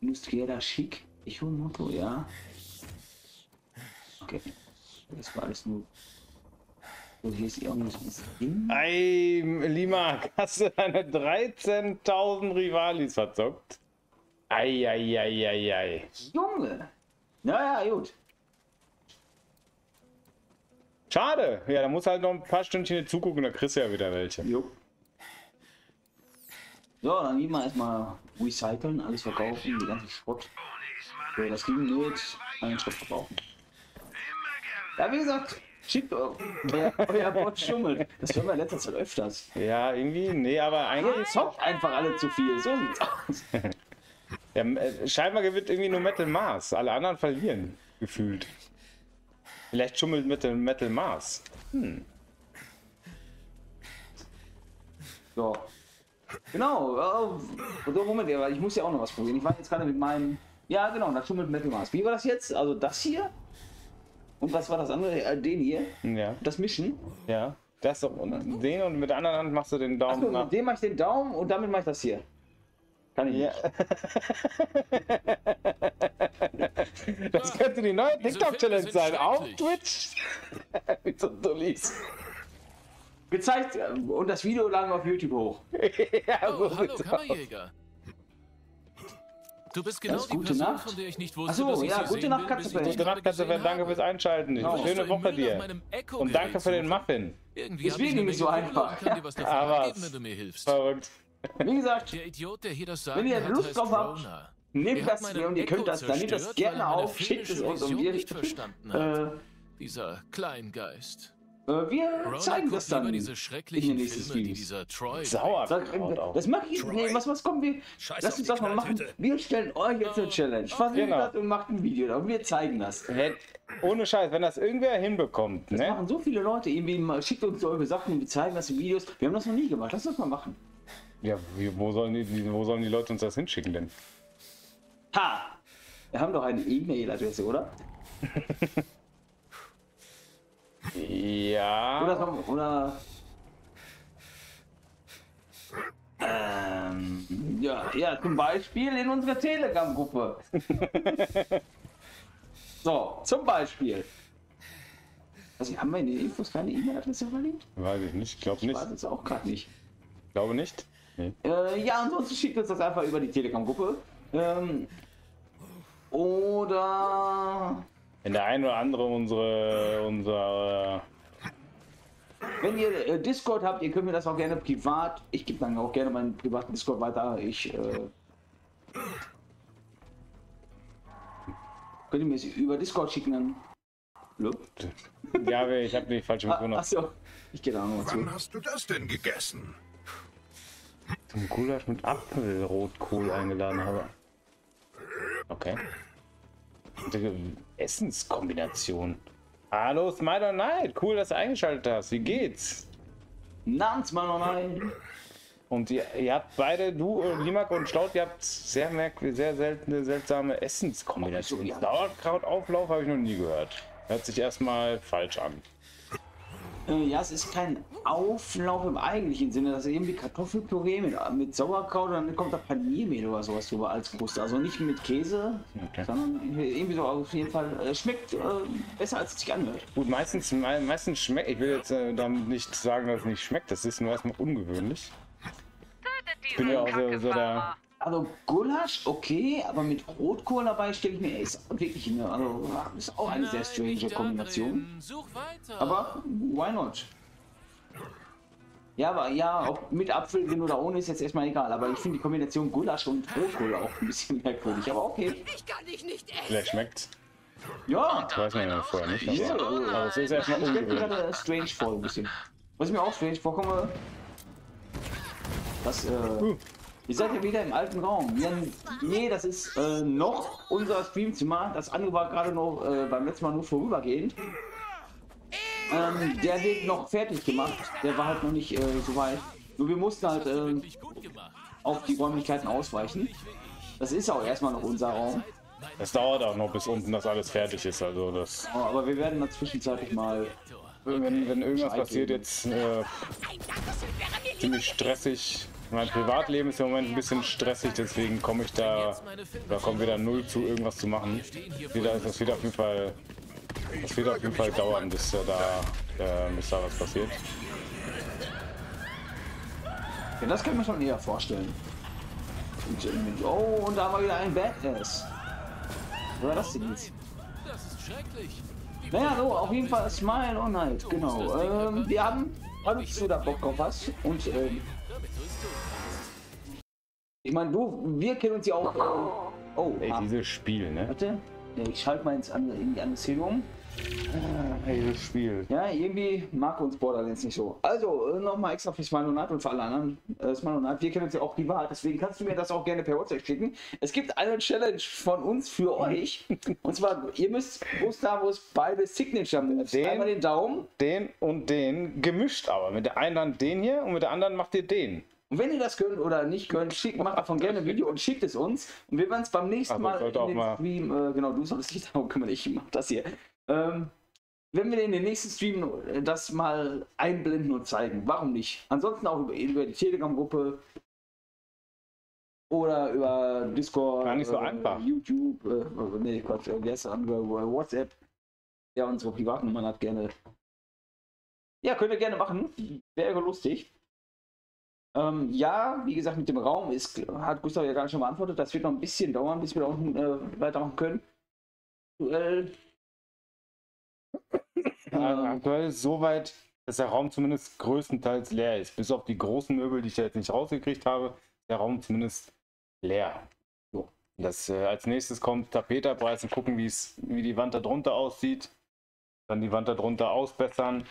Industrieller Schick. Echo-Motto, ja. Okay. Das war alles nur. So, hier ist irgendwas drin. Ey, Lima, hast du deine 13.000 Rivalis verzockt? Eieieiei. Junge! Naja, gut. Schade. Ja, da muss halt noch ein paar Stündchen zugucken, da kriegst du ja wieder welche. Jo. So, dann gehen wir erstmal recyceln, alles verkaufen, die ganze Schrott. So, das ging nicht. Einen Schrott verkaufen. Ja, wie gesagt, schickt eu- wer euer Bot schummelt. Das hören wir in letzter Zeit öfters. Ja, irgendwie, nee, aber Ihr eigentlich. zockt einfach alle zu viel. So sieht's aus. Ja, äh, scheinbar gewinnt irgendwie nur Metal Mars. Alle anderen verlieren, gefühlt. Vielleicht schummelt Metal, Metal Mars. So. Genau. Oh, so, Moment, aber ich muss ja auch noch was probieren. Ich war jetzt gerade mit meinem. Ja, genau, das schummelt Metal Mars. Wie war das jetzt? Also das hier? Und was war das andere? Äh, den hier? Ja, Das Mischen? ja. Das doch, und den und mit der anderen Hand machst du den Daumen Achso, nach. mit dem mache ich den Daumen und damit mache ich das hier. Kann ich Ja. nicht. Das könnte die neue TikTok-Challenge sein. Auf. Twitch. Wie so Dullis. Gezeigt und das Video lagen auf YouTube hoch. ja, Oh, hallo. Kammerjäger. Du bist genau Das ist die gute Person, Nacht. von der ich nicht wusste, Ach so, dass ich ja, gute Nacht, dich Gute Nacht, Katze, gesehen danke fürs Einschalten. Brauchst du Schöne Woche dir. Und danke für den? Muffin. Irgendwie Deswegen hab ich eine nicht so einfach. Aber abgeben, wenn du mir hilfst. Verrückt. Wie gesagt, Der Idiot, der hier das Wenn Sagen ihr Lust drauf habt, nehmt das und ihr könnt das, dann nehmt das gerne er auf, schickt es uns und wir, nicht verstanden hat. äh, Dieser Kleingeist. Äh, wir zeigen das dann. diese in schrecklichen den nächsten Filme, die Streams. dieser Troy Sauer. Sag, äh, Das mag ich. Nee, was, was kommen wir? Scheiß Lass uns das mal machen. Wir stellen euch jetzt eine Challenge. Versucht Genau. das und macht ein Video da und wir zeigen das. Wenn, ohne Scheiß, wenn das irgendwer hinbekommt, Das ne? machen so viele Leute irgendwie mal, schickt uns eure Sachen und wir zeigen das in Videos. Wir haben das noch nie gemacht. Lass das mal machen. Ja, wo, sollen die, die- wo sollen die Leute uns das hinschicken denn? Ha! Wir haben doch eine E-Mail-Adresse, oder? Ja. Oder, ähm, ja, ja, zum Beispiel in unserer Telegram-Gruppe. so, zum Beispiel. Also, haben wir in den Infos keine E-Mail-Adresse verlinkt? Weiß ich nicht, glaube Ich nicht. weiß es auch gerade nicht. Glaube nicht. Nee. Äh, ja, ansonsten schickt uns das einfach über die Telegram-Gruppe. Ähm, oder Wenn der ein oder andere unsere, unsere Wenn ihr äh, Discord habt, ihr könnt mir das auch gerne privat. Ich gebe dann auch gerne meinen privaten Discord weiter. Ich äh, könnt ihr mir es über Discord schicken dann. Hallo? Ja, ich habe die falsche Ah, Mission noch achso, ich gehe da nochmal zu. Wann hast du das denn gegessen? zum Gulasch mit Apfelrotkohl eingeladen habe. Okay. Die Essenskombination. Hallo Smiler Knight, cool, dass du eingeschaltet hast. Wie geht's? Namens mal noch nein. Und ihr, ihr habt beide, du, Limak und Schlaut, ihr habt sehr merkwürdige, sehr seltene, seltsame Essenskombinationen. Sauerkrautauflauf habe ich noch nie gehört. Hört sich erstmal falsch an. Äh, ja, es ist kein Auflauf im eigentlichen Sinne. Das ist irgendwie Kartoffelpüree mit, mit Sauerkraut und dann kommt da Paniermehl oder sowas drüber als Kruste. Also nicht mit Käse, Okay. sondern irgendwie so auf jeden Fall. Äh, schmeckt äh, besser als es sich anhört. Gut, meistens, me- meistens schmeckt, ich will jetzt äh, damit nicht sagen, dass es nicht schmeckt, das ist nur erstmal ungewöhnlich. Ich bin ja auch so- so der- Also Gulasch, okay, aber mit Rotkohl dabei stelle ich mir ist wirklich eine, also ist auch eine sehr strange Kombination. drin. Aber why not? Ja, aber ja, ob mit Apfelgen oder ohne ist jetzt erstmal egal. Aber ich finde die Kombination Gulasch und Rotkohl auch ein bisschen merkwürdig. Aber okay. Ich kann dich nicht essen. Vielleicht schmeckt's. Ja, Das weiß man ja vorher nicht. Ja, Aber, aber es ist erstmal ich ungewöhnlich. gerade strange vor ein bisschen. Was mir auch strange vorkomme, dass äh, ihr seid ja wieder im alten Raum. Ja, nee, das ist äh, noch unser Streamzimmer. Das andere war gerade noch äh, beim letzten Mal nur vorübergehend. Ähm, der wird noch fertig gemacht. Der war halt noch nicht äh, so weit. Nur wir mussten halt äh, gemacht. auf die Räumlichkeiten ausweichen. Das ist auch erstmal noch unser Raum. Das dauert auch noch, bis unten das alles fertig ist. Also das. Oh, aber wir werden da zwischenzeitlich mal wenn, wenn irgendwas passiert, geben. jetzt äh, ziemlich stressig. Mein Privatleben ist im Moment ein bisschen stressig, deswegen komme ich da, da kommt wieder null zu, irgendwas zu machen. Wieder, das wird auf jeden Fall, das wird auf jeden Fall dauern, bis äh, da, äh, bis da was passiert. Ja, das kann man schon eher vorstellen. Und, äh, Oh, und da haben wir wieder einen Badass. Was war das denn jetzt? Das ist schrecklich. Naja, so, auf jeden Fall Smile on Night, genau. Ähm, wir haben, hattest du da Bock drauf was? Und, ähm. Ich meine, du, wir kennen uns ja auch, äh, oh, Ey, ah, dieses Spiel, ne? warte, ich schalte mal ins andere, in die andere Szene um. Ey, dieses Spiel. Ja, irgendwie mag uns Borderlands nicht so. Also, äh, nochmal extra für Smalonat und für alle anderen äh, Smalonat. Wir kennen uns ja auch privat, deswegen kannst du mir das auch gerne per WhatsApp schicken. Es gibt eine Challenge von uns für euch. Und zwar, ihr müsst Gustavus beide Signature Moves. Den- Einmal den Daumen. Den und den gemischt aber. Mit der einen Hand den hier und mit der anderen macht ihr den. Und wenn ihr das könnt oder nicht könnt, schickt, macht davon gerne ein Video und schickt es uns. Und wir werden es beim nächsten Also, Mal in den mal- Stream, äh, genau, du solltest dich darum kümmern, ich mach das hier. Ähm, wenn wir in den nächsten Stream äh, das mal einblenden und zeigen. Warum nicht? Ansonsten auch über, über die Telegram-Gruppe oder über Discord, Gar nicht so äh, einfach. YouTube, äh, nee, Quatsch, äh, andere, äh, WhatsApp, der unsere Privatnummern hat, gerne. Ja, könnt ihr gerne machen. Wäre lustig. Ähm, ja, wie gesagt, mit dem Raum ist, hat Gustav ja gerade schon beantwortet. Das wird noch ein bisschen dauern, bis wir da unten äh, weitermachen können. Aktuell. Ähm, aktuell ist so weit, dass der Raum zumindest größtenteils leer ist. Bis auf die großen Möbel, die ich da jetzt nicht rausgekriegt habe, der Raum zumindest leer. Jo. Das, äh, als nächstes kommt Tapeterpreis und gucken, wie die Wand da drunter aussieht. Dann die Wand da drunter ausbessern,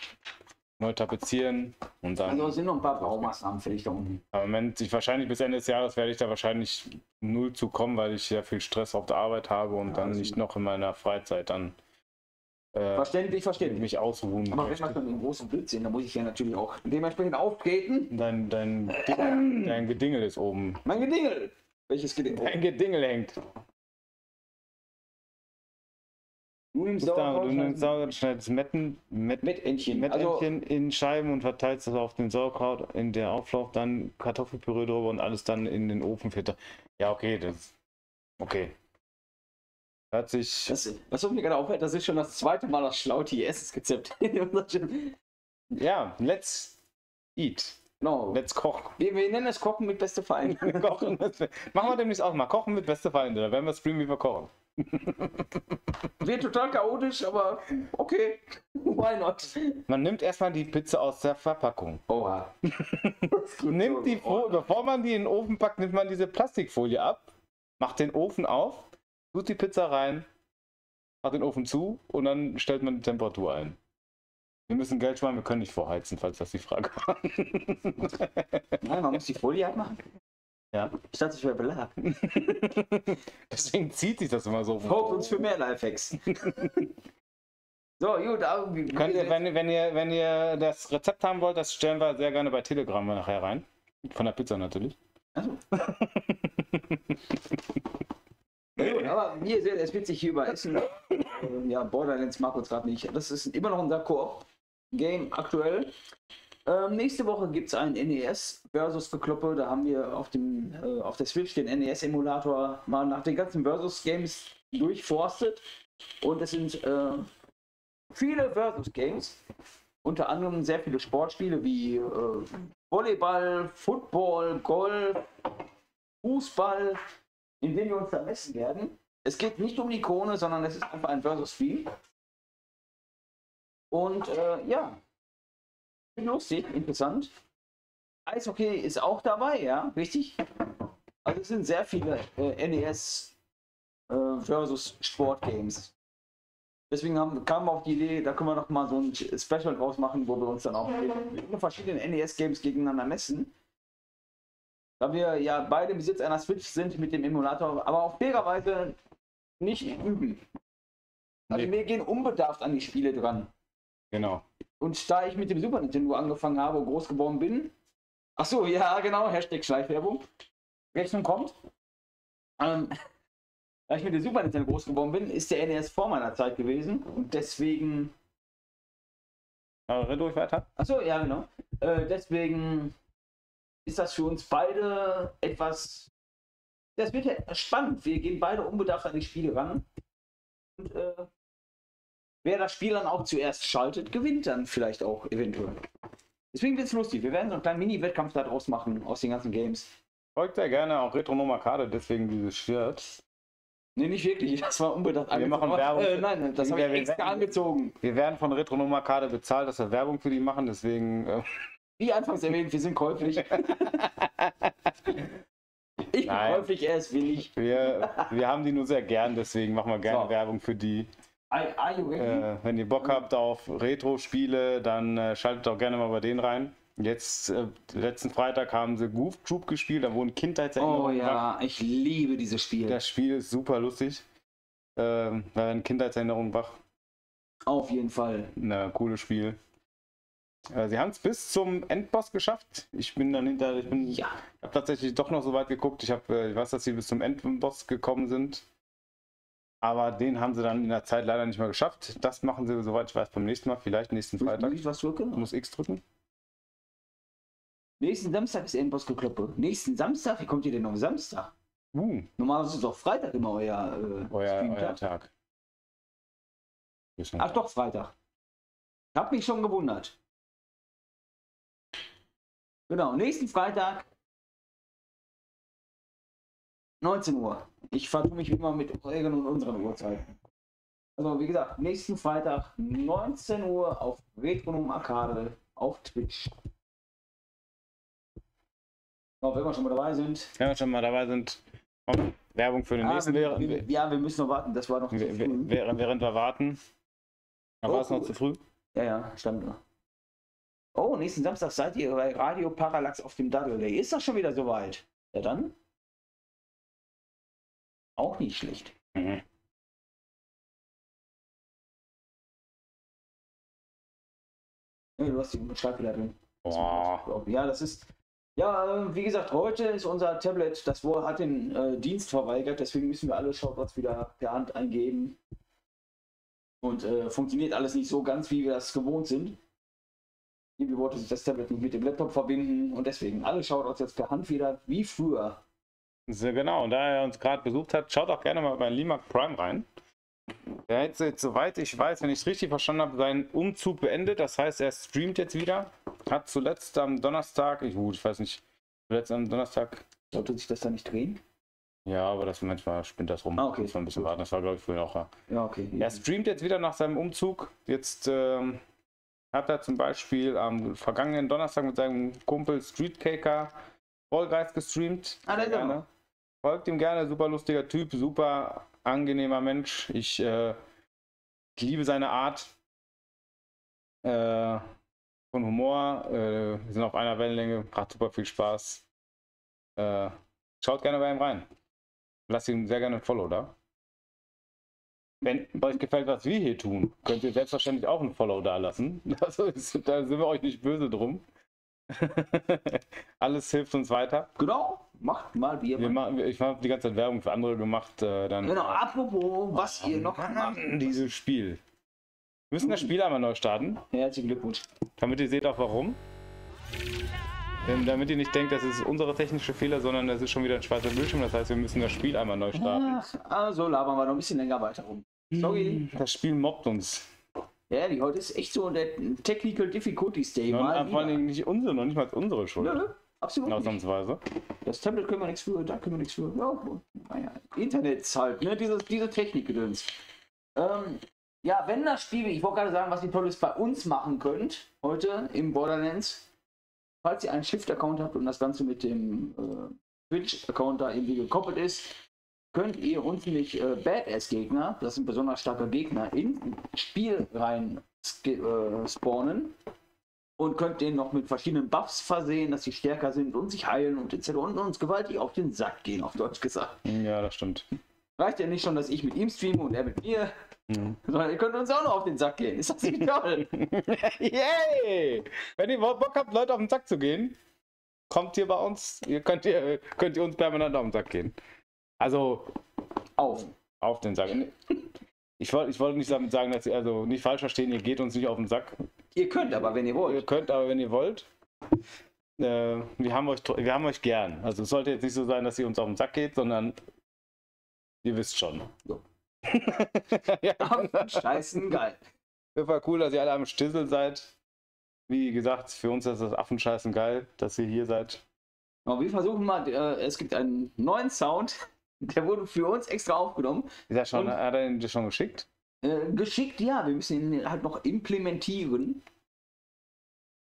neu tapezieren und dann. also sind noch ein paar Baumaßnahmen fällig da unten. Aber im Moment, ich wahrscheinlich bis Ende des Jahres werde ich da wahrscheinlich null zu kommen, weil ich sehr viel Stress auf der Arbeit habe und dann also- nicht noch in meiner Freizeit dann äh, Verständlich, verständlich. mich ausruhen Aber wenn möchte. wir schon im großen Bild sehen, dann muss ich ja natürlich auch dementsprechend auftreten. Dein, dein, dein Gedingel ist oben. Mein Gedingel! Welches Gedingel? Dein Gedingel hängt. Du nimmst Sauerkraut, du nimmst schneidest- Sauerkraut, schneidest Metten, Met, mit Entchen. Also, Mettentchen in Scheiben und verteilst das auf den Sauerkraut in der Auflauf, dann Kartoffelpüree drüber und alles dann in den Ofen für. Ja, okay, das. Okay. Hört sich. das, was mir gerade auffällt, das ist schon das zweite Mal das Schlauti-Essensrezept. Ja, let's eat. no. Let's kochen. Wir, wir nennen es Kochen mit beste Verein. kochen mit, machen wir demnächst auch mal. Kochen mit beste Feinde. Da werden wir streamen, wie wir kochen. Wird total chaotisch, aber okay. Why not? Man nimmt erstmal die Pizza aus der Verpackung. Oha. Nimmt die bevor man die in den Ofen packt, nimmt man diese Plastikfolie ab, macht den Ofen auf, tut die Pizza rein, macht den Ofen zu und dann stellt man die Temperatur ein. Wir müssen Geld sparen, wir können nicht vorheizen, falls das die Frage war. Nein, man muss die Folie abmachen. Ja. Ich dachte, ich wäre Belag. Deswegen zieht sich das immer so. Folgt uns für mehr Lifehacks. so, gut, Könnt ihr, wenn, ihr- wenn, ihr, wenn ihr das Rezept haben wollt, das stellen wir sehr gerne bei Telegram nachher rein. Von der Pizza natürlich. Achso. Ja, gut, aber wie ihr seht, es wird sich hier über Essen. Äh, ja, Borderlands mag uns gerade nicht. Das ist immer noch unser Koop-Game aktuell. Ähm, nächste Woche gibt es ein NES versus Gekloppe. Da haben wir auf, dem, äh, auf der Switch den NES-Emulator mal nach den ganzen Versus-Games durchforstet. Und es sind äh, viele Versus-Games. Unter anderem sehr viele Sportspiele wie äh, Volleyball, Football, Golf, Fußball, in denen wir uns da messen werden. Es geht nicht um die Krone, sondern es ist einfach ein Versus-Spiel. Und äh, ja, lustig, interessant. Eishockey ist auch dabei, ja, richtig? Also es sind sehr viele äh, NES äh, versus Sportgames. Deswegen haben, kamen wir auf die Idee, da können wir noch mal so ein Special draus machen, wo wir uns dann auch mit den verschiedenen NES-Games gegeneinander messen. Da wir ja beide im Besitz einer Switch sind mit dem Emulator, aber auf fairerweise nicht üben. Also Nee. wir gehen unbedarft an die Spiele dran. Genau. Und da ich mit dem Super Nintendo angefangen habe und groß geworden bin, ach so, ja genau, Hashtag Schleichwerbung, Rechnung kommt. Ähm, da ich mit dem Super Nintendo groß geworden bin, ist der NES vor meiner Zeit gewesen und deswegen Aber red ruhig weiter. Achso, ja, genau. Äh, deswegen ist das für uns beide etwas. Das wird ja spannend. Wir gehen beide unbedarft an die Spiele ran. Und äh, wer das Spiel dann auch zuerst schaltet, gewinnt dann vielleicht auch eventuell. Deswegen wird es lustig. Wir werden so einen kleinen Mini-Wettkampf daraus machen aus den ganzen Games. Folgt sehr gerne auch Retro Arcade, deswegen dieses Shirt. Nee, nicht wirklich. Das war unbedacht. Wir machen. Werbung Äh, nein, das habe ich extra angezogen. Wir werden von Retro Arcade bezahlt, dass wir Werbung für die machen, deswegen. Äh, Wie anfangs erwähnt, wir sind käuflich. ich bin käuflich, er ist willig. wir, wir haben die nur sehr gern, deswegen machen wir gerne So. Werbung für die. Äh, wenn ihr Bock habt auf Retro-Spiele, dann äh, schaltet auch gerne mal bei denen rein. Jetzt, äh, letzten Freitag haben sie Goof Troop gespielt, da wurden oh Kindheitserinnerungen wach. ja, ich liebe dieses Spiel. Das Spiel ist super lustig. Ähm, da werden Kindheitserinnerungen wach. Auf jeden Fall. Ein cooles Spiel. Äh, sie haben es bis zum Endboss geschafft. Ich bin dann hinter, ich bin, Ja. habe tatsächlich doch noch so weit geguckt. Ich, hab, äh, ich weiß, dass sie bis zum Endboss gekommen sind. Aber den haben sie dann in der Zeit leider nicht mehr geschafft. Das machen sie, soweit ich weiß, beim nächsten Mal, vielleicht nächsten Freitag. Muss ich was drücken? Muss X drücken. Nächsten Samstag ist Endboss gekloppe. Nächsten Samstag? Wie kommt ihr denn am Samstag? Uh, Normalerweise ist doch Freitag immer euer, äh, euer, euer Tag. Ach doch, Freitag. Hab mich schon gewundert. Genau, nächsten Freitag 19 Uhr. Ich vertue mich immer mit euren und unseren Uhrzeiten. Also wie gesagt, nächsten Freitag 19 Uhr auf Retronom Arcade auf Twitch. Genau, wenn wir schon mal dabei sind. Wenn wir schon mal dabei sind, Werbung für den Ah, nächsten, wir, wir, ja, wir müssen noch warten, das war noch zu früh. während, während wir warten. Aber Oh, war es noch zu früh? Ja, ja, da. Oh, nächsten Samstag seid ihr bei Radio Parallax auf dem Day. Ist das schon wieder soweit? Ja, dann. Auch nicht schlecht. Mhm. Ja, du hast die Schreibfehler drin. Boah. Ja, das ist. Ja, äh, wie gesagt, heute ist unser Tablet, das wohl hat den äh, Dienst verweigert, deswegen müssen wir alle Shoutouts wieder per Hand eingeben. Und äh, funktioniert alles nicht so ganz, wie wir das gewohnt sind. Irgendwie wollte sich das Tablet nicht mit dem Laptop verbinden und deswegen alle Shoutouts jetzt per Hand wieder, wie früher. So, genau, und da er uns gerade besucht hat, schaut auch gerne mal bei Limac Prime rein. Er hat jetzt, soweit ich weiß, wenn ich es richtig verstanden habe, seinen Umzug beendet. Das heißt, er streamt jetzt wieder. Hat zuletzt am Donnerstag, ich, gut, ich weiß nicht, zuletzt am Donnerstag, Sollte sich das da nicht drehen? ja, aber das manchmal spinnt das rum. Ah, okay. Muss man ein bisschen warten. Das war, glaube ich, früher auch. ja. Ja, okay. Er streamt jetzt wieder nach seinem Umzug. Jetzt ähm, hat er zum Beispiel am vergangenen Donnerstag mit seinem Kumpel Streetcaker Fall Guys gestreamt. Ah, da ist er. Folgt ihm gerne, super lustiger Typ, super angenehmer Mensch. Ich, äh, ich liebe seine Art äh, von Humor. Äh, wir sind auf einer Wellenlänge, macht super viel Spaß. Äh, schaut gerne bei ihm rein. Lasst ihm sehr gerne ein Follow da. Wenn euch gefällt, was wir hier tun, könnt ihr selbstverständlich auch ein Follow da lassen. Also ist, da sind wir euch nicht böse drum. Alles hilft uns weiter. Genau, macht mal wie ihr Wir machen, ich habe die ganze Zeit Werbung für andere gemacht. Äh, dann, Genau, apropos, was ihr noch. Mann, dieses Spiel. Wir müssen das Spiel einmal neu starten, Herzlichen Glückwunsch. damit ihr seht auch warum. Denn damit ihr nicht denkt, das ist unsere technische Fehler, sondern das ist schon wieder ein schwarzer Bildschirm. Das heißt, wir müssen das Spiel einmal neu starten. Ach, also labern wir noch ein bisschen länger weiter rum. Sorry. Das Spiel mobbt uns. Ja, die heute ist echt so der Technical Difficulties Day. Mal vor allem nicht unsere, noch nicht mal unsere Schuld. Nö, absolut nicht. Ausnahmsweise. Das Tablet können wir nichts für, da können wir nichts für. Ja, naja, Internet halt, ne? Diese, diese Technikgedöns. Ähm, ja, wenn das Spiel, ich wollte gerade sagen, was ihr Tolles bei uns machen könnt, heute im Borderlands, falls ihr einen Shift-Account habt und das Ganze mit dem äh, Twitch-Account da irgendwie gekoppelt ist, könnt ihr uns nämlich äh, Badass-Gegner, das sind besonders starke Gegner, in Spiel rein äh, spawnen und könnt den noch mit verschiedenen Buffs versehen, dass sie stärker sind und sich heilen und etc. und uns gewaltig auf den Sack gehen, auf Deutsch gesagt. Ja, das stimmt. Reicht ja nicht schon, dass ich mit ihm streame und er mit mir, Mhm. sondern ihr könnt uns auch noch auf den Sack gehen. Ist das nicht toll? Yay! Wenn ihr Bock habt, Leute auf den Sack zu gehen, kommt hier bei uns. Ihr könnt, ihr, könnt ihr uns permanent auf den Sack gehen. Also auf. auf den Sack. Ich wollte ich wollte nicht damit sagen, dass ihr also nicht falsch verstehen, ihr geht uns nicht auf den Sack. Ihr könnt aber, wenn ihr Ihr wollt. könnt aber, wenn ihr wollt. Äh, wir, haben euch, wir haben euch gern. Also es sollte jetzt nicht so sein, dass ihr uns auf den Sack geht, sondern ihr wisst schon. So. ja, Scheißen, geil. das war cool, dass ihr alle am Stissel seid. Wie gesagt, für uns ist das Affenscheißen geil, dass ihr hier seid. Aber wir versuchen mal, äh, es gibt einen neuen Sound, der wurde für uns extra aufgenommen. Ist er schon, Und- hat er den schon geschickt? Äh, geschickt, ja, wir müssen ihn halt noch implementieren.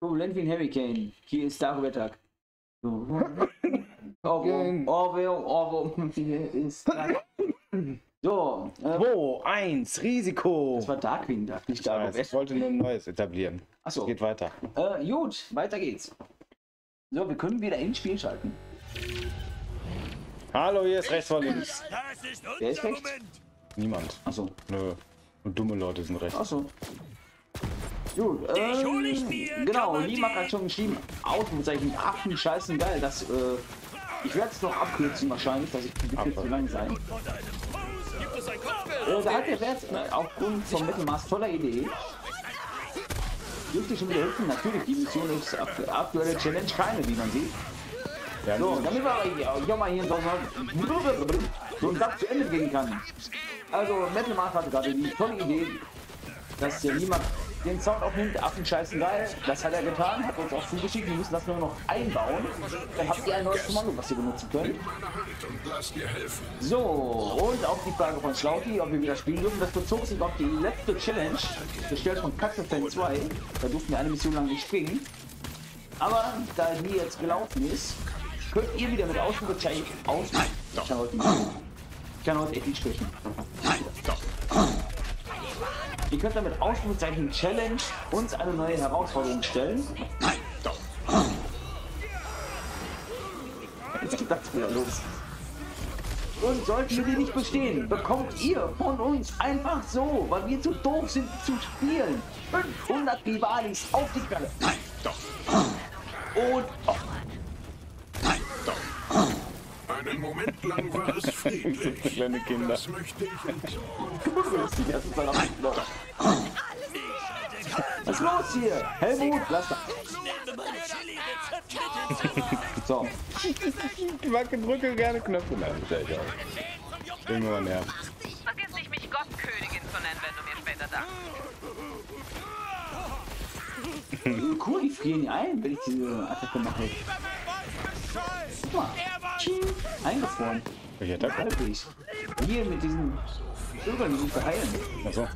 Turbulent wie ein Hurricane. Hier ist Dachwettag. So. Ohrwurm, Ohrwurm, Ohrwurm. Hier ist Tag. So, äh, 2, 1, Risiko! das war Darkwing nicht Ich Dagobert. ich wollte nur ein neues etablieren. Achso, Geht weiter. äh, gut, weiter geht's. So, wir können wieder ins Spiel schalten. Hallo, hier ist rechts vor links. Das ist Wer ist rechts? Niemand. Achso, Nö. Und dumme Leute sind rechts. achso. Gut, ähm, genau, Limak hat schon geschrieben, Ausrufezeichen, Affen, scheißen geil, das, äh, ich werde es noch abkürzen wahrscheinlich, dass ich wird zu lang sein. Äh, da hat der Wert äh, aufgrund vom Mittelmaß toller Idee. Dürfte schon wieder hüpfen, natürlich, die Mission ist akt- aktuelle Challenge keine, wie man sieht. Ja, So, damit wir hier, hier mal hier so, so ein Sack zu Ende gehen kann. Also, Metal Mark hatte gerade die tolle Idee, dass der Lima den Sound aufnimmt, Affen scheißen geil. Das hat er getan, hat uns auch zugeschickt. Wir müssen das nur noch einbauen. Dann habt ihr ein neues Kommando, was ihr benutzen könnt. So, und auf die Frage von Schlauti, ob wir wieder spielen dürfen, das bezog sich auf die letzte Challenge, gestellt von Katzenfan 2. Da durften wir eine Mission lang nicht springen. Aber da die jetzt gelaufen ist, könnt ihr wieder mit Ausrufezeichen aus. Ich kann heute nicht. Ich kann heute echt nicht sprechen. Ihr könnt damit Ausrufezeichen Challenge uns eine neue Herausforderung stellen. Jetzt geht das wieder los. Und sollten wir die nicht bestehen, bekommt ihr von uns einfach so, weil wir zu doof sind zu spielen, 500 Bivalis auf die Quelle. Nein, doch, Und oh, einen Moment lang war es friedlich. Kleine Kinder. Das möchte ich nicht. die ganze Zeit am. Was ist los hier? Helmut, lass da. So, Ich mag drücke gerne Knöpfe. Nein, ist ja egal. Irgendwann nervt. Vergiss nicht, mich Gottkönigin zu nennen, wenn du mir später dankst. cool, die frieren hier ein, wenn ich diese Attacke mache. Guck mal, Tsching, eingefroren. Welcher Attacke? Halbwegs. Hier mit diesen Vögeln, die sich verheilen. Achso.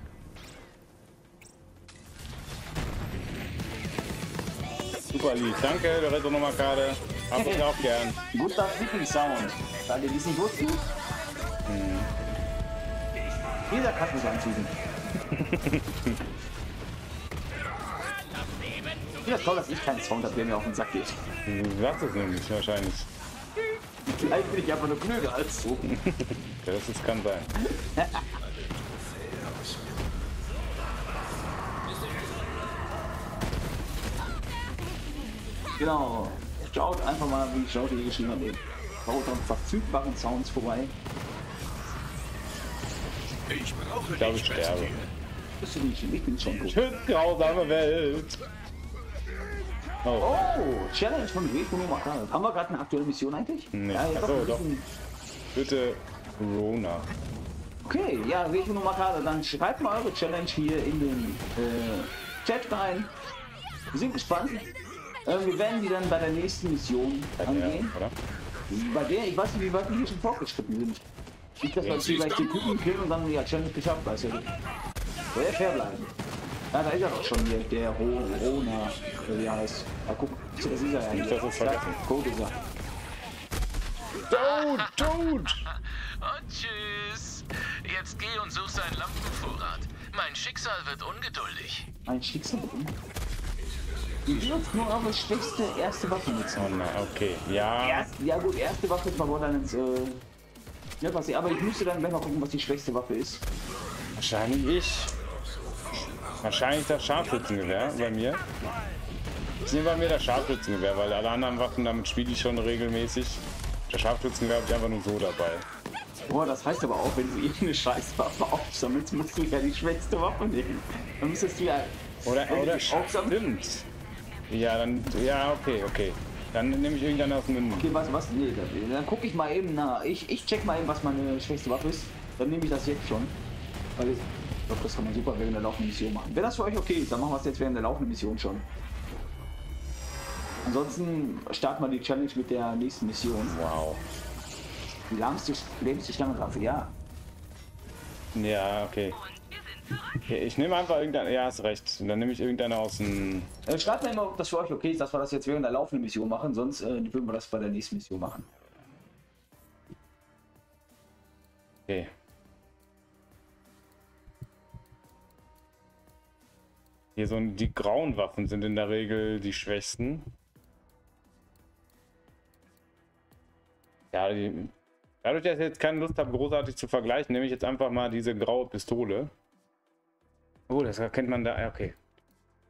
Super lieb. Danke, der Retro nochmal gerade. Hab ich auch gern. Guter Lieblingssound. Weil ihr dies nicht wussten. Jeder kann mich anziehen. Ich finde das toll, dass ich keinen Sound habe, der mir auf den Sack geht. Du sagst es nämlich wahrscheinlich. Vielleicht bin ich einfach nur klüger als du. Ja, das ist, kann sein. Genau. Schaut einfach mal, wie ich Schaut hier geschrieben habe. Baut an verfügbaren Sounds vorbei. Ich brauche Ich glaube, ich nicht sterbe. Bist du nicht? Ich bin schon gut. Tschüss, grausame Welt. Oh, Oh, Challenge von Refuno Makar. Haben wir gerade eine aktuelle Mission eigentlich? Nee. Ja, Ach so, wir doch. müssen- bitte Rona. Okay, ja, Refuno Makar, dann schreibt mal eure Challenge hier in den äh, Chat rein. Wir sind gespannt. Äh, wir werden die dann bei der nächsten Mission Ja, angehen. oder? Bei der, ich weiß nicht, wie weit wir hier schon fortgeschritten sind. Nicht, dass wir jetzt vielleicht den Typen killen und dann ja Challenge geschafft, weiß ja nicht. Soll ja fair bleiben. Ja, da ist er doch schon hier, der Ro Rona, oder wie er heißt. Ja, guck, das ist er ja hier. das ist vergessen. Code ist er. Toad, Toad! Und tschüss. Jetzt geh und such seinen Lampenvorrat. Mein Schicksal wird ungeduldig. Ein Schicksal. Ihr dürft nur eure schwächste erste Waffe nutzen. Oh nein, okay. Ja, Erst, ja gut, erste Waffe ist bei Borderlands, äh, ja, was, aber ich müsste dann gleich mal gucken, was die schwächste Waffe ist. wahrscheinlich ich. Wahrscheinlich das Scharfschützengewehr bei mir. Ich nehme bei mir das Scharfschützengewehr, weil alle anderen Waffen, damit spiele ich schon regelmäßig. Das Scharfschützengewehr habe ich einfach nur so dabei. Boah, das heißt aber auch, wenn du irgendeine Scheißwaffe aufsammelst, musst du ja die schwächste Waffe nehmen. Dann müsstest du ja Oder, oder stimmt. Ja, dann, ja, okay, okay. Dann nehme ich irgendeinen aus dem. Okay, was, was? Nee, dann, dann gucke ich mal eben nach. Ich, ich check mal eben, was meine schwächste Waffe ist. Dann nehme ich das jetzt schon. Weil glaube, das kann man super während der laufenden Mission machen. Wenn das für euch okay ist, dann machen wir es jetzt während der laufenden Mission schon. Ansonsten starten wir die Challenge mit der nächsten Mission. Wow. Die längste, längste Stangenwaffe, ja. Ja, okay. okay. Ich nehme einfach irgendeine. Ja, hast recht. Dann nehme ich irgendeine aus dem. Äh, schreibt mir immer, ob das für euch okay ist, dass wir das jetzt während der laufenden Mission machen. Sonst äh, würden wir das bei der nächsten Mission machen. Okay. Hier so die grauen Waffen sind in der Regel die schwächsten. Ja, die, dadurch, dass ich jetzt keine Lust habe, großartig zu vergleichen, nehme ich jetzt einfach mal diese graue Pistole. Oh, das erkennt man da. Okay.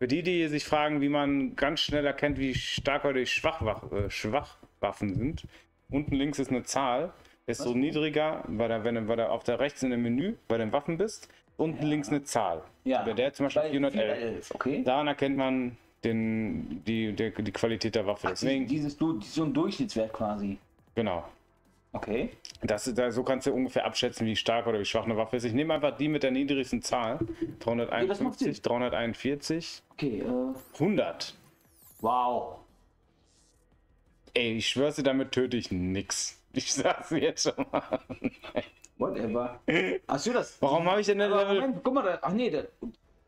Für die, die sich fragen, wie man ganz schnell erkennt, wie stark oder wie schwach, äh, schwach Waffen sind, unten links ist eine Zahl. Desto niedriger, weil da, wenn, du- weil du auf der rechts in dem Menü bei den Waffen bist, unten links eine Zahl. Ja. Bei der zum Beispiel Bei 411. 411, okay. Daran erkennt man den, die, der, die Qualität der Waffe. Ach, Deswegen, dieses, so ein Durchschnittswert quasi. genau. Okay. Das, ist- da, so kannst du ungefähr abschätzen, wie stark oder wie schwach eine Waffe ist. Ich nehme einfach die mit der niedrigsten Zahl. Ja, das macht 351, 341, Okay, äh, 100. wow. Ey, ich schwör's dir, damit töte ich nix. Ich sag's jetzt schon mal. Whatever. Achso, das. Warum habe ich denn eine Level... Moment, guck mal, da, ach nee, da,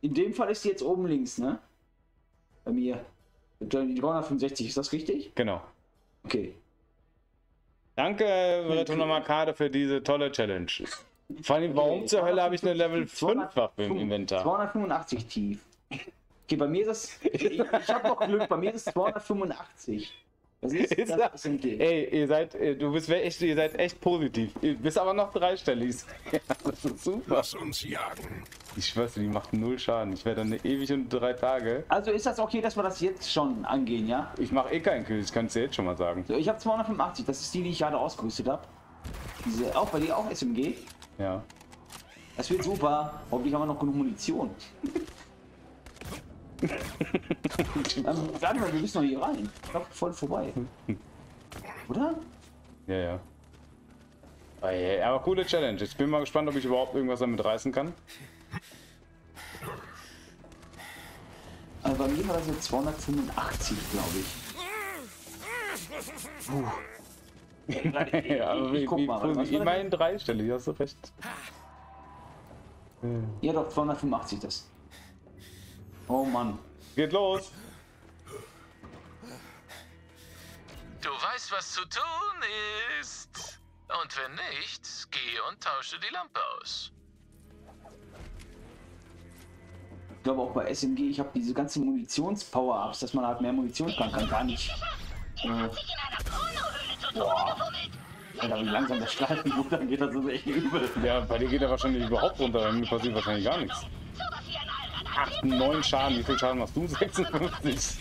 in dem Fall ist die jetzt oben links, ne? Bei mir. Die 365, ist das richtig? Genau. Okay. Danke, Reto Makade, für diese tolle Challenge. Vor allem, warum zur Hölle habe ich eine Level 5 Waffe im Inventar? 285 tief. Okay, bei mir ist das. Ich, ich habe noch Glück, bei mir ist es 285. Das ist, Ist das das- SMG. Ey, ihr seid, äh, du bist echt, ihr seid echt positiv. Ihr bist aber noch dreistellig. Ja, das ist super. Lass uns jagen. Ich schwör's die macht null Schaden. Ich werde dann ewig und drei Tage. Also ist das okay, dass wir das jetzt schon angehen, ja? Ich mache eh keinen Kill, ich kann es dir jetzt schon mal sagen. So, ich habe 285, das ist die, die ich gerade ausgerüstet habe. Diese, auch bei dir auch SMG. Ja. Das wird super. Hoffentlich haben wir noch genug Munition. warte mal, wir müssen noch hier rein. Ich glaube, voll vorbei. Oder? Ja, ja. Ja, Aber coole Challenge. Ich bin mal gespannt, ob ich überhaupt irgendwas damit reißen kann. Also bei mir war das jetzt 285, glaube ich. Puh. Ja, aber ich, wie, ich guck wie, mal. was immerhin dreistellig, hast du recht. Ja doch, 285 das. Oh Mann. Geht los. Du weißt, was zu tun ist. Und wenn nicht, geh und tausche die Lampe aus. Ich glaube auch bei SMG, ich habe diese ganzen Munitions-Power-Ups, dass man halt mehr Munition kann, kann gar nicht. Äh, boah. Alter, wie langsam der Streifen runter geht, das ist echt übel. Ja, bei dir geht er wahrscheinlich überhaupt runter, bei mir passiert wahrscheinlich gar nichts. 8, 9 Schaden, wie viel Schaden machst du? 56.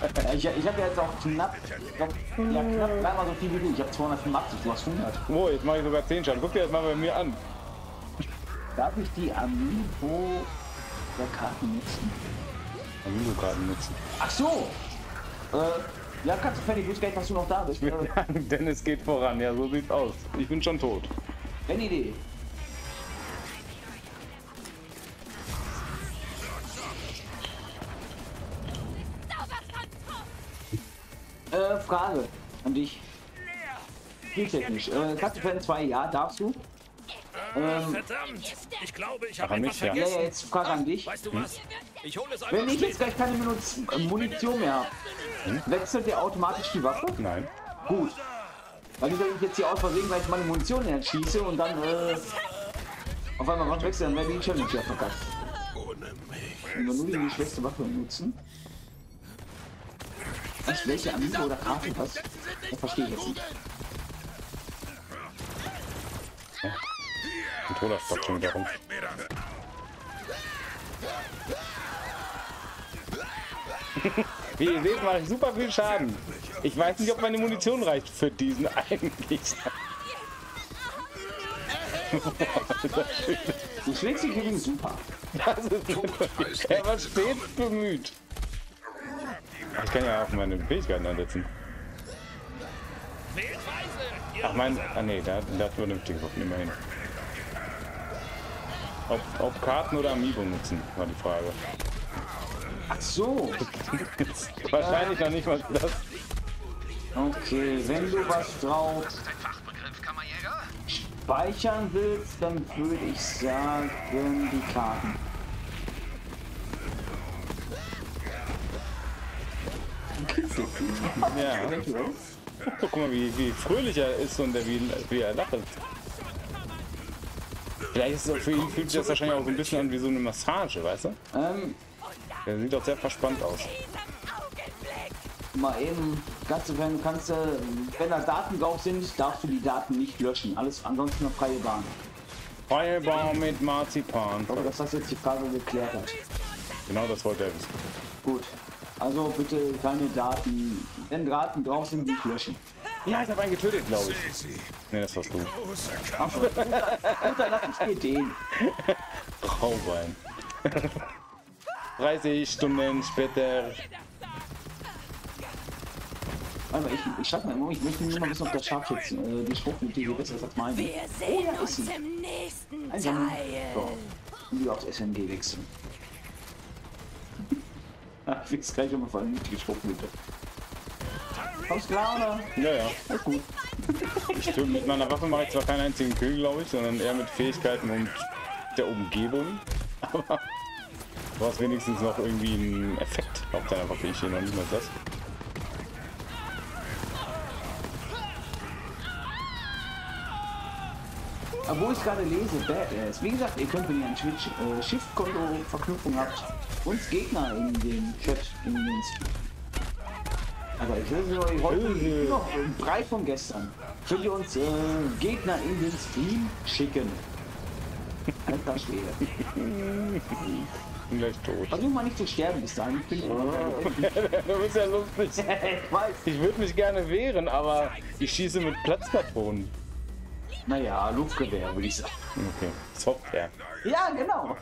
Ja, ich ich habe ja jetzt auch knapp, ich glaub, ja, knapp dreimal so viel wie du. Ich habe 285, du hast 100. Oh, jetzt mache ich sogar 10 Schaden. Guck dir das mal bei mir an. Darf ich die Amiibo der Karten nutzen? Amiibo gerade nutzen. Ach so! Äh, ja, kannst du fertig, ich gar nicht, dass du noch da bist. Äh, Dennis geht voran, ja, so sieht's aus. Ich bin schon tot. Keine Idee. Frage an dich. Spieltechnisch. Äh, kannst du Fan 2? Ja, darfst du? Ähm, Verdammt! Ich glaube, ich habe etwas ja. ja, ja, vergessen. jetzt Frage an dich. Weißt du was? Ich hole es Wenn ich jetzt gleich keine Munition, Munition mehr habe, wechselt ihr automatisch die Waffe? Nein. Gut. Weil ich jetzt hier aus Versehen gleich meine Munition entschieße und dann äh, auf einmal was wechseln, dann wäre die Challenge ja verkackt. Ohne mich. Wenn wir nur die schwächste Waffe nutzen. Was, welche Amiibo oder Karte was? Das verstehe ich jetzt nicht. Controller stoppt schon wieder rum. Wie ihr seht, mache ich super viel Schaden. Ich weiß nicht, ob meine Munition reicht für diesen eigentlich. Du schlägst dich übrigens super. Das ist er war stets bemüht. Ich kann ja auch meine Fähigkeiten einsetzen. Ach mein, ah nee, hat- der hat vernünftige Waffen immerhin. Ob, ob Karten oder Amiibo nutzen, war die Frage. Ach so. Wahrscheinlich noch nicht mal das. Okay, wenn du was drauf speichern willst, dann würde ich sagen, die Karten. Ja. Guck mal, wie, wie fröhlich er ist und wie, wie er lacht. Vielleicht ist es auch für ihn fühlt sich das wahrscheinlich auch so ein bisschen an wie so eine Massage, weißt du? Ähm, Der sieht doch sehr verspannt aus. mal eben, ganz so wenn du kannst, äh, wenn da Daten drauf sind, darfst du die Daten nicht löschen. Alles ansonsten eine freie Bahn. Feuerbaum mit Marzipan. Ich glaube, dass das jetzt die Frage geklärt hat. Genau das wollte er wissen. Gut. Also bitte keine Daten, wenn Daten drauf sind, nicht löschen. Ja, ich habe einen getötet, glaube ich. Nee, das warst du. Ach so, gut, dann, gut, dann lass ich dir den. Raubein. 30 Stunden später. Warte mal, ich, ich schreib mal, immer, ich möchte nur mal wissen, ob der Schaf jetzt äh, die Spruchmittel hier besser ist als meine. Wir sehen uns im nächsten Also, Teil. so. Und wieder aufs SMG wechseln. Ich weiß gleich immer vernünftige Spruchmittel. Aus klar, oder? Ja, ja. Alles gut. Ich tue mit meiner Waffe mache ich zwar keinen einzigen Kill, glaube ich, sondern eher mit Fähigkeiten und der Umgebung. Aber du hast wenigstens noch irgendwie einen Effekt auf deiner Waffe. Ich hier noch nicht mal das. Wo ich gerade lese, Badass. Wie gesagt, ihr könnt, wenn ihr ein Twitch äh, Shift-Konto-Verknüpfung habt, uns Gegner in den Chat, in den Stream. Aber ich will euch heute noch Brei von gestern. Könnt ihr uns äh, Gegner in den Stream schicken? Alter Schwede. Bin gleich tot. Versuch mal nicht zu sterben bis dahin. Ich bin Du bist ja lustig. ich weiß. Ich würde mich gerne wehren, aber ich schieße mit Platzpatronen. Naja, Luftgewehr würde ich sagen. Okay. Software. Ja, genau.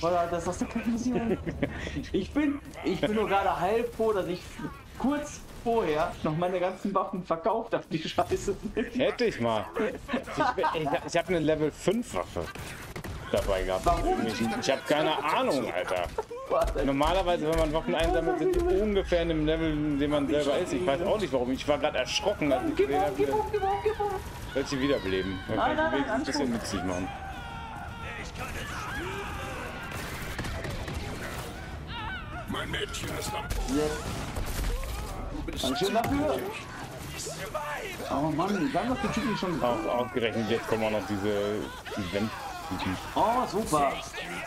Oder das keine Mission. Ich bin, ich bin nur gerade heilfroh, dass ich kurz vorher noch meine ganzen Waffen verkauft habe, die Scheiße. Hätte ich mal. Ich, ich, ich habe eine Level 5 Waffe dabei gehabt. Warum? Ich, ich habe keine Ahnung, Alter. Normalerweise, wenn man Waffen einsammelt, sind die ungefähr in dem Level, in dem man selber ist. Ich weiß auch nicht warum. Ich war gerade erschrocken, als ich Gib gesehen habe, gib auf, gib auf, gib auf. welche wiederbeleben. Dann kann ich wenigstens ein bisschen nützlich machen. Mein Mädchen ist am Dankeschön dafür. Oh Mann, wir haben doch die Typen schon Auch ausgerechnet jetzt kommen auch noch diese event Oh, super.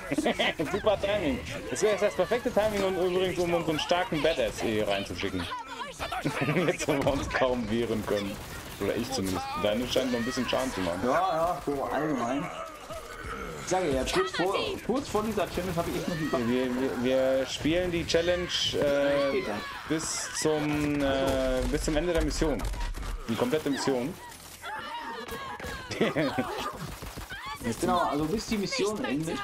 Super Timing. Das wäre das perfekte Timing, um übrigens um unseren starken Badass hier reinzuschicken. jetzt, wo wir uns kaum wehren können. Oder ich zumindest. Deine scheint noch ein bisschen Schaden zu machen. Ja, ja, so allgemein. Ich sage ja, kurz vor, kurz vor dieser Challenge habe ich echt noch Waffen. Wir, wir, wir spielen die Challenge äh, bis, zum, äh, bis zum Ende der Mission. Die komplette Mission. Genau, also bis die Mission endet.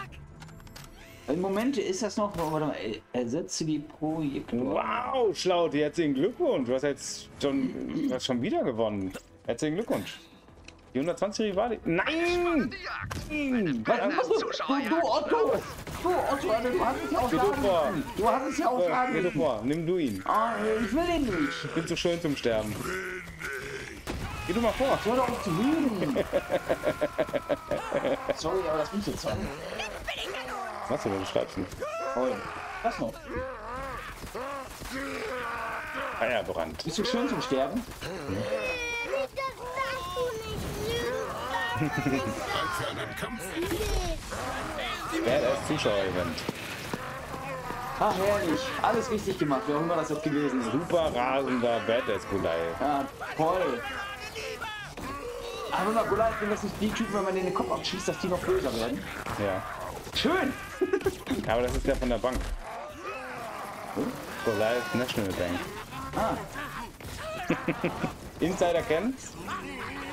Im Moment ist das noch, warte mal, ersetze die Projektor. Wow, Schlaut, herzlichen Glückwunsch. Du hast jetzt schon, du hast schon wieder gewonnen. Herzlichen Glückwunsch. Die 120 Rivali. Nein! Nein! Was, du, du, Otto! Du Otto, du hast es ja auch Geh du hast es ja vor, nimm du ihn. Ah, ich will den nicht. Ich bin zu schön zum Sterben. Geh du mal vor. Hör doch auf zu lügen. Sorry, aber das muss jetzt sein. Was du, du schreibst nicht. Toll. Was noch? Feierbrand. Bist du schön zum Sterben? bereit für einen Kampf. Badass Zuschauer-Event. Ach, herrlich. Alles richtig gemacht, wer auch immer das jetzt gewesen ist. Super rasender Badass-Bulei. Ja, toll. Aber mal Goliath, wenn das nicht die Typen, wenn man denen den Kopf abschießt, dass die noch böser werden. Ja. Schön. Aber das ist der von der Bank. Goliath National Bank. Ah, Insider kennen?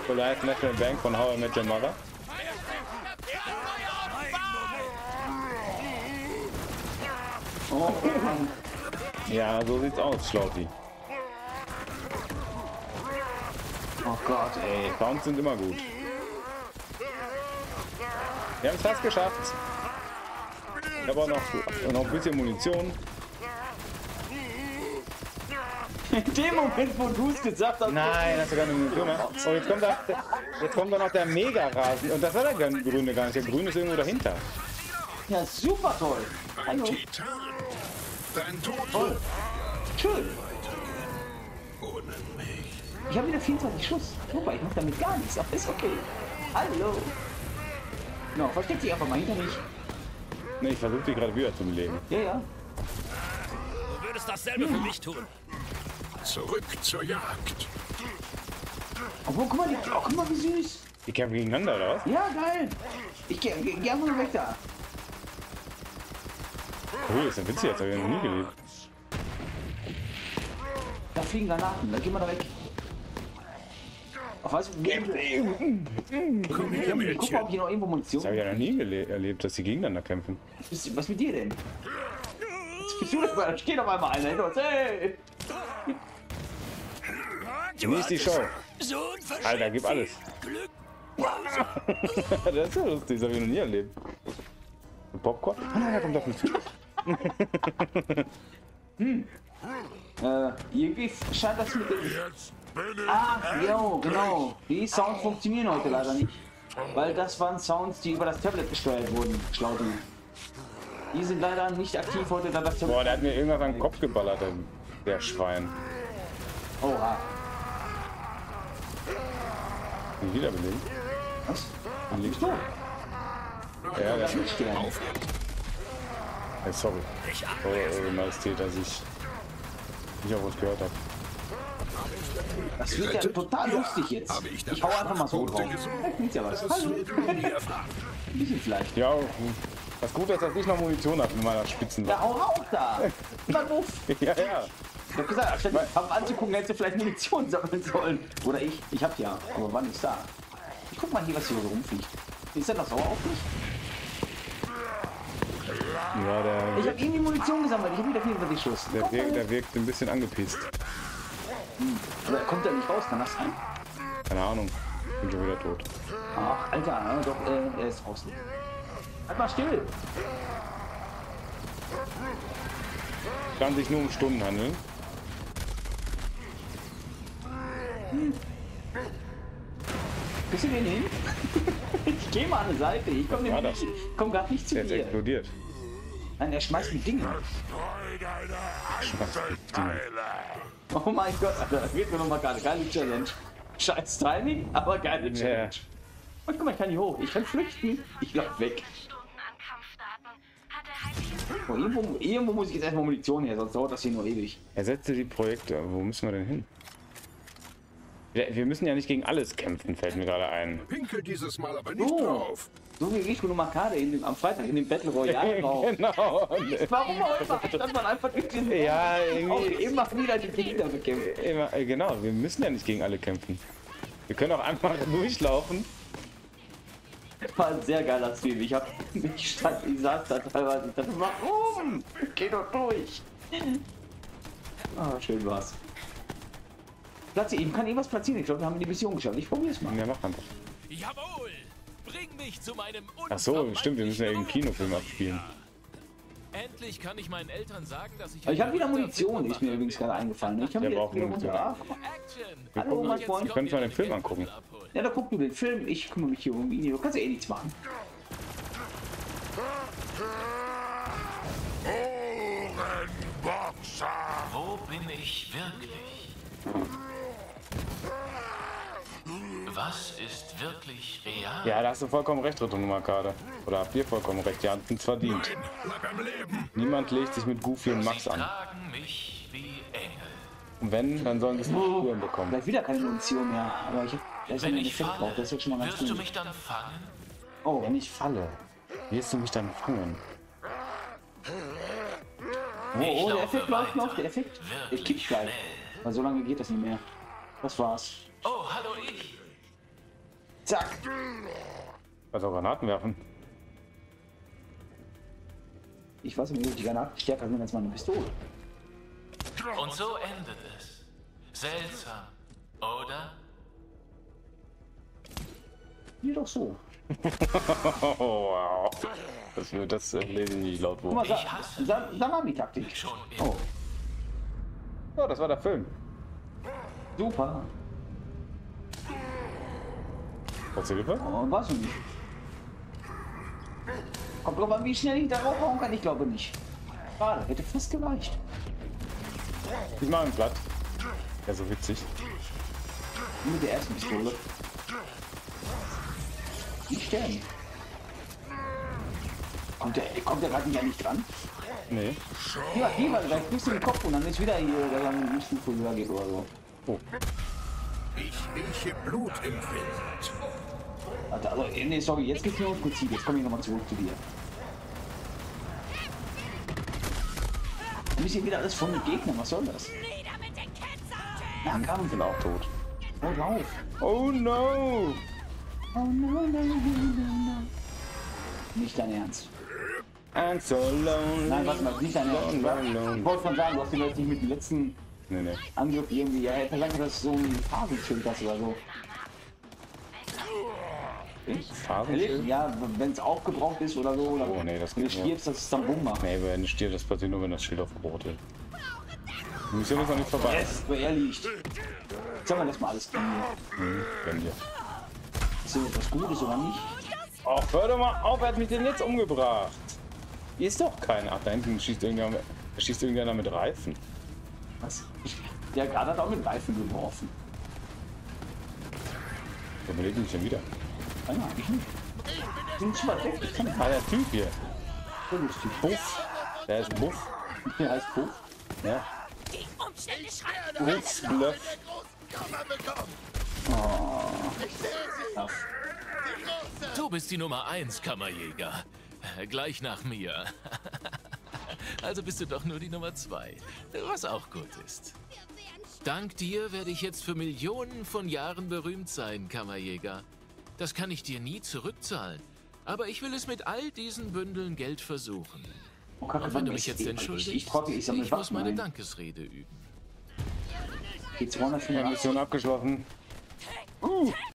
Vielleicht National Bank von How I Met Your Mother. Oh, Ja, so sieht's aus, Schlauti. Oh Gott, ey. Sounds sind immer gut. Wir haben es fast geschafft. Ich habe auch noch, noch ein bisschen Munition. In dem Moment, wo du es gesagt hast. Nein, hast du keine Munition mehr. Oh, jetzt kommt, da, jetzt kommt da noch der Mega-Rasen. Und das war der grüne gar nicht. Der grüne ist irgendwo dahinter. Ja, super toll. Hallo. Dein Tod Toll. Schön. Ich habe wieder 24 Schuss. Super, ich mache damit gar nichts, aber ist okay. Hallo. No, versteckt sich einfach mal hinter mich. Ne, ich versuche die gerade wieder zu beleben. Ja, ja. Du würdest dasselbe für mich tun. Zurück zur Jagd. Obwohl, guck mal, die, oh, guck mal, wie süß. Die kämpfen gegeneinander, oder was? Ja, geil. Ich geh, geh, geh einfach weg da. Cool, ist ja witzig, das habe ich noch nie gelebt. Da fliegen Granaten, da gehen wir da weg. Auf was? Komm guck her, mal, ob Mädchen. hier noch irgendwo Munition Das habe ich ja noch nie erlebt, dass die gegeneinander kämpfen. Was mit dir denn? Bist du denn? Da steht auf einmal einer hinter uns. Hey! Genieß die Show. So. Alter, gib alles. Glück. das ist ja lustig, das habe ich noch nie erlebt. Popcorn? Ah nein, da kommt doch nicht zu. Äh, irgendwie scheint das mit dem. Ah, jo, genau. Die Sounds funktionieren heute leider nicht. Weil das waren Sounds, die über das Tablet gesteuert wurden, Schlauti. Die sind leider nicht aktiv heute, da das Tablet. Boah, der hat mir irgendwas an den Kopf geballert, der, Schwein. Oha. Bin ich wiederbelebt? Was? Liegt Du? Ja, der Nicht stehen. Hey, sorry. Oh, Eure Majestät, dass ich nicht auf was gehört habe. Das wird ja total lustig jetzt. Habe ich das Ich hau einfach mal so drauf. Bringt's ja was. Hallo. Ein bisschen vielleicht. Ja, das Gute ist, dass ich noch Munition habe in meiner Spitzenwaffe. Ja, hau auch da. Na, Muff. Ja, ja. Ich hab gesagt, anstatt Waffen anzugucken, hättest du vielleicht Munition sammeln sollen. Oder ich. Ich hab ja. Aber wann ist da? Ich guck mal hier, was hier so rumfliegt. Ist der noch sauer auf mich? Ja, der, Ich habe irgendwie Munition gesammelt. Ich habe wieder 44 Schuss. der, wirkt, der wirkt ein bisschen angepisst. Oder kommt er nicht raus? Kann das sein? Keine Ahnung. Bin schon wieder tot. Ach, Alter, ja, doch, äh, er ist draußen. Halt mal still. Kann sich nur um Stunden handeln. Bist du denn hin? ich gehe mal an die Seite. Ich komme komm gerade nicht zu ist dir. explodiert. Nein, er schmeißt mit Dingen. Oh mein Gott, Alter, das wird mir nochmal gerade keine Challenge. Scheiß Timing, aber keine Challenge. Und guck mal, ich kann hier hoch. Ich kann flüchten. Ich lauf weg. Oh, irgendwo, irgendwo muss ich jetzt erstmal Munition her, sonst dauert das hier nur ewig. Ersetze die Projekte. Wo müssen wir denn hin? Wir wir müssen ja nicht gegen alles kämpfen, fällt mir gerade ein. Pinkel dieses Mal aber nicht Oh. drauf. So wie Nummer Karte in dem, am Freitag in dem Battle Royale Raum. genau. Warum auch immer, anstatt man einfach durch den Ja, auch immer wieder die Gegner bekämpfen. Immer, äh, genau, wir müssen ja nicht gegen alle kämpfen. Wir können auch einfach durchlaufen. War ein sehr geiler Stream. Ich hab, ich stand, ich saß da teilweise, ich dachte, warum? Geh doch durch. Ah, schön war's. Platzieren, ich kann irgendwas platzieren. Ich glaube, wir haben die Mission geschafft. Ich probier's mal. Ja, mach einfach. Jawohl. Bring mich zu meinem Ach so, stimmt, wir müssen ja irgendeinen Kinofilm abspielen. Endlich kann ich meinen Eltern sagen, dass ich. Ich habe wieder ein berühmter Munition, ist mir übrigens gerade eingefallen. Ich habe wieder, wieder Munition. Hallo, mein Freund. kommt Können wir ihr den Film angucken? Ja, da guck du den Film. Ich kümmere mich hier um ihn. Du kannst ja eh nichts machen. Wo bin ich wirklich? Was ist wirklich real? Ja, da hast du vollkommen recht, dritte Nummerkarte. Oder habt ihr vollkommen recht, ihr habt es verdient. Niemand legt sich mit Goofy und Max Sie an. tragen mich wie Engel. Und wenn, dann sollen sie es nicht spüren bekommen. Vielleicht wieder keine Munition mehr. Aber ich habe da ist ja Wenn ein ich Effekt drauf. falle, Das ist jetzt schon mal ganz wirst du gut. mich dann fangen? Oh, Wenn ich falle, wirst du mich dann fangen. oh, Ich oh der Effekt läuft noch. Der Effekt. Wirklich kickt gleich. Weil so lange geht das nicht mehr. Das war's. Oh, hallo ich. Zack. Also Granaten werfen. Ich weiß nicht, ob die Granaten stärker sind als meine Pistole. Und so endet es. Seltsam, oder? Nee, doch so. Oh, wow. Das, wird- das äh, lese ich nicht laut Guck vor. mal, Sa Ich hasse Sa Salami-Taktik. Oh, Ja, das war der Film. super. Brauchst du Hilfe? Oh, weiß ich nicht. Kommt drauf an, wie schnell ich darauf hauen kann. Ich glaube nicht. Schade, hätte fast gereicht. Ich mache ihn platt. Ja, so witzig. Mit der ersten Pistole. Nicht sterben. Kommt der, kommt der gerade ja nicht dran? Nee. Ja, geh mal gleich bis in den Kopf und dann ist wieder hier, er eine Stufe höher geht oder so. Oh. Ich rieche Blut im Wind. Warte, also, äh, nee, sorry, jetzt geht's nur um Prinzip. Jetzt komme ich nochmal zurück zu dir. Ein bisschen wieder alles voll mit Gegnern, was soll das? Ja, komm, Ich bin auch tot. hau drauf. Oh no! Oh no, no, no, no, no. Nicht dein Ernst. I'm so lonely. Nein, warte mal, nicht dein Ernst. Lonely. Ich wollte schon sagen, du hast den jetzt nicht mit dem letzten Nee, nee. Angriff irgendwie. Ja, hätte gesagt, dass du so ein Phasenschild hast oder so. Ja, wenn es aufgebraucht ist oder so. Oder Oh, nee, das wenn du stirbst, dass es dann Bumm macht. Nee, wenn ich stehe, das passiert nur, wenn das Schild aufgebraucht wird. Die Mission ist noch nicht vorbei. Yes, wo er liegt. Sag mal, lass mal alles kriegen. Hm, gönn dir. Ist das etwas Gutes oder nicht? Oh, hör doch mal auf, wer hat mich denn jetzt umgebracht? Hier ist doch keiner. Ach, da hinten schießt irgendjemand, da schießt irgendeiner mit Reifen. Was? Der gerade hat auch mit Reifen geworfen. Der belebt mich schon wieder. Ah, ja, ich nicht. Ich bin zu weit weg. Ich kann nicht. Ah, der Typ hier. Der lustig. Buff. Der ist Buff. Der heißt Puff. Ja. Die Umstände schreiben Buff, Bluff. Ja. Du bist die Nummer 1, Kammerjäger. Gleich nach mir. Also bist du doch nur die Nummer 2, was auch gut ist. Dank dir werde ich jetzt für Millionen von Jahren berühmt sein, Kammerjäger. Das kann ich dir nie zurückzahlen. Aber ich will es mit all diesen Bündeln Geld versuchen. Oh, Kacke, Und wenn du mich jetzt die? entschuldigst, Ich, ich, trottel, ich ich muss meine ein. Dankesrede üben. Die 200 Ja, Mission abgeschlossen.